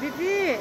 Bibi.